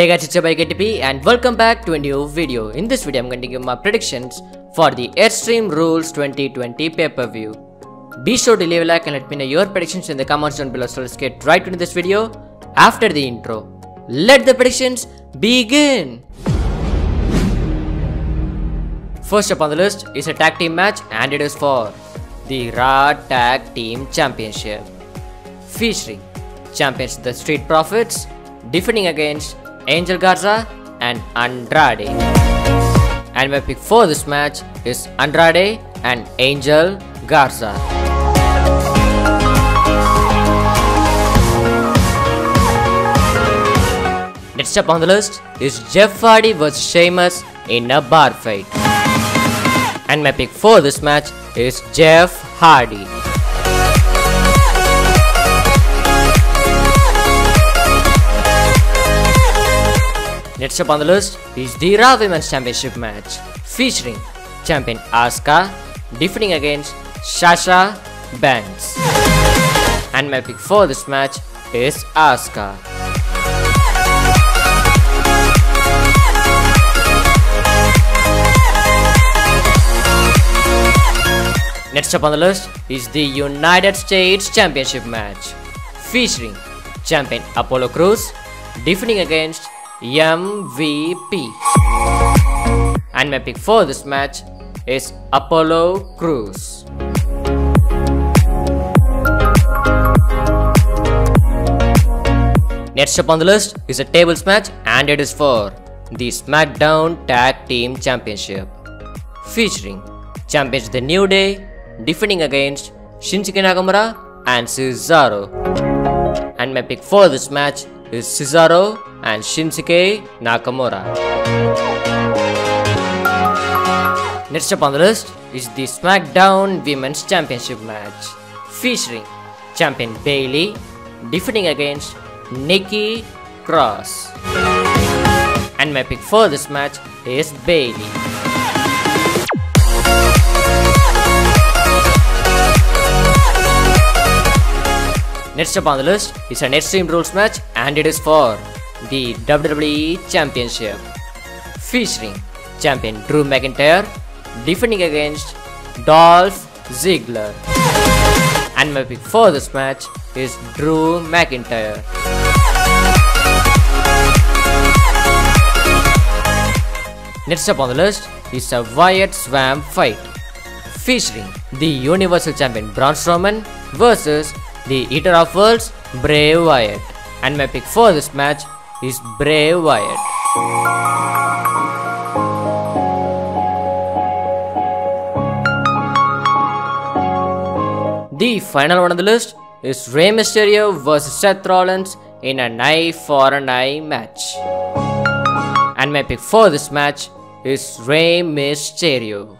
Hey guys, it's your boy KTP and welcome back to a new video. In this video, I'm going to give my predictions for the Extreme Rules 2020 pay-per-view. Be sure to leave a like and let me know your predictions in the comments down below. So let's get right into this video after the intro. Let the predictions begin! First up on the list is a tag team match and it is for the Raw Tag Team Championship. Featuring champions the Street Profits defending against Angel Garza and Andrade. And my pick for this match is Andrade and Angel Garza. Next up on the list is Jeff Hardy vs Sheamus in a bar fight. And my pick for this match is Jeff Hardy. Next up on the list is the Raw Women's Championship match featuring champion Asuka defending against Sasha Banks. And my pick for this match is Asuka. Next up on the list is the United States Championship match featuring champion Apollo Crews defending against MVP. And my pick for this match is Apollo Crews. Next up on the list is a tables match and it is for the SmackDown Tag Team Championship featuring champions The New Day defending against Shinsuke Nakamura and Cesaro. And my pick for this match is Cesaro and Shinsuke Nakamura. Next up on the list is the SmackDown Women's Championship match featuring champion Bayley defending against Nikki Cross. And my pick for this match is Bayley. Next up on the list is an Extreme Rules match and it is for the WWE Championship featuring champion Drew McIntyre defending against Dolph Ziggler. And my pick for this match is Drew McIntyre. Next up on the list is a Wyatt Swamp fight featuring the Universal Champion Braun Strowman versus the Eater of Worlds Bray Wyatt. And my pick for this match is Bray Wyatt. The final one on the list is Rey Mysterio vs Seth Rollins in an eye for an eye match. And my pick for this match is Rey Mysterio.